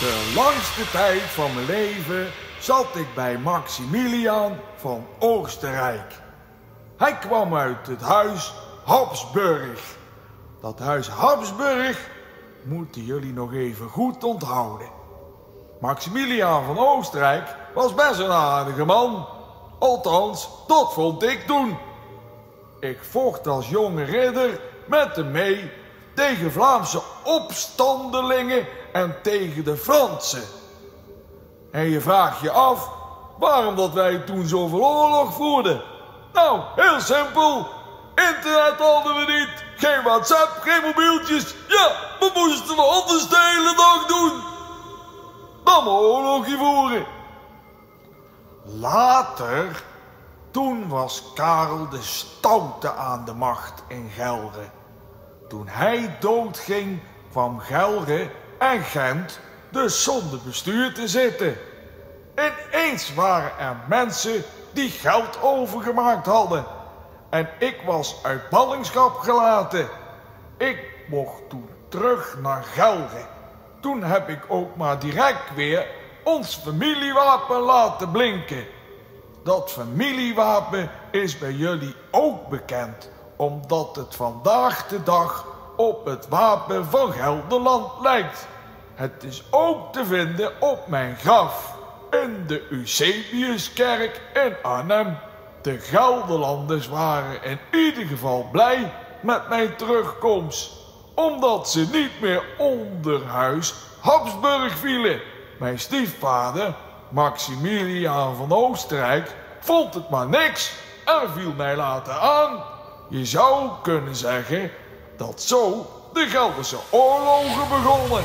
De langste tijd van mijn leven zat ik bij Maximilian van Oostenrijk. Hij kwam uit het huis Habsburg. Dat huis Habsburg moeten jullie nog even goed onthouden. Maximilian van Oostenrijk was best een aardige man. Althans, dat vond ik toen. Ik vocht als jonge ridder met hem mee tegen Vlaamse opstandelingen en tegen de Fransen. En je vraagt je af waarom dat wij toen zoveel oorlog voerden. Nou, heel simpel. Internet hadden we niet. Geen WhatsApp, geen mobieltjes. Ja, we moesten we anders de hele dag doen. Dan maar oorlogje voeren. Later, toen was Karel de Stoute aan de macht in Gelre. Toen hij doodging, kwam Gelre en Gent dus zonder bestuur te zitten. Ineens waren er mensen die geld overgemaakt hadden. En ik was uit ballingschap gelaten. Ik mocht toen terug naar Gelre. Toen heb ik ook maar direct weer ons familiewapen laten blinken. Dat familiewapen is bij jullie ook bekend, omdat het vandaag de dag op het wapen van Gelderland lijkt. Het is ook te vinden op mijn graf in de Eusebiuskerk in Arnhem. De Gelderlanders waren in ieder geval blij met mijn terugkomst, omdat ze niet meer onder huis Habsburg vielen. Mijn stiefvader, Maximiliaan van Oostenrijk, vond het maar niks en viel mij later aan. Je zou kunnen zeggen dat zo de Gelderse oorlogen begonnen.